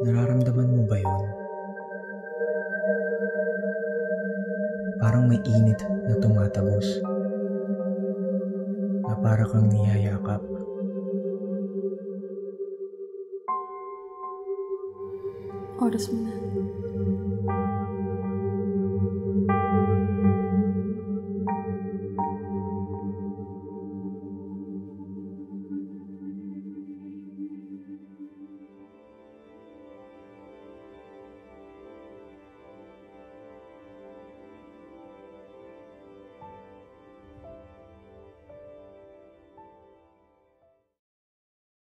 Nararamdaman mo ba yun? Parang may init na tumatagos. Na para kang niyayakap. Oras mo na.